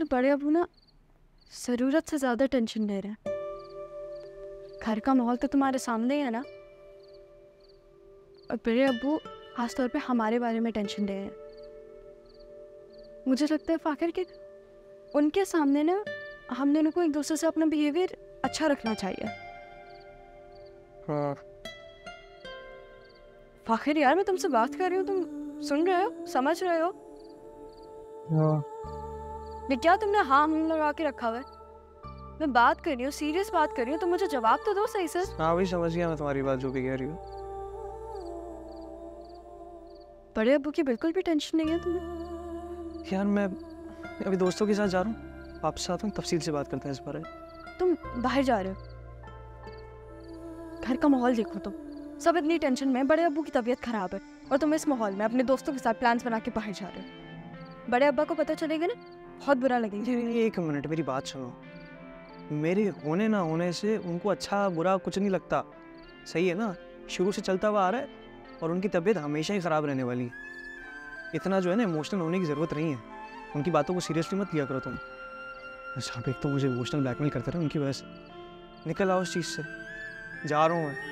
आखिर बड़े अबू ना ज़रूरत से ज़्यादा टेंशन ले रहे हैं। घर का माहौल तो तुम्हारे सामने ही है ना? और बड़े अबू खासतौर पे हमारे बारे में टेंशन ले रहे हैं। मुझे लगता है फाखिर कि उनके सामने ना हम दोनों को एक दूसरे से अपना बिहेवियर अच्छा रखना चाहिए। हाँ। फाखिर यार मैं तुमसे बात कर रही हूँ तुम सुन रहे हो समझ रहे हो? हाँ। क्या तुमने हाँ हम लगा के रखा हुआ है? मैं बात कर रही हूँ सीरियस बात कर रही हूँ तो मुझे जवाब तो दो सही से। हाँ वही समझ गया मैं तुम्हारी बात जो भी कह रही हूँ। बड़े अब्बू की बिल्कुल भी टेंशन नहीं है तुम्हें? यार मैं अभी दोस्तों के साथ जा रहा हूँ आपसे आता हूँ तफसील से बात करते हैं इस बारे तुम बाहर जा रहे हो। घर का माहौल देखो तुम। सब इतनी टेंशन में बड़े अब्बू की तबीयत खराब है। और तुम इस माहौल में अपने दोस्तों के साथ प्लान्स बना के बाहर जा रहे हो। बड़े अब्बा को पता चलेगा ना? बहुत बुरा लगेगा एक मिनट मेरी बात सुनो। मेरे होने ना होने से उनको अच्छा बुरा कुछ नहीं लगता। सही है ना? शुरू से चलता हुआ आ रहा है और उनकी तबीयत हमेशा ही ख़राब रहने वाली है। इतना जो है ना इमोशनल होने की ज़रूरत नहीं है। उनकी बातों को सीरियसली मत लिया करो तुम। अच्छा एक तो मुझे इमोशनल ब्लैकमेल करते रहे उनकी वजह से। निकल आओ उस चीज़ से। जा रहा हूँ मैं।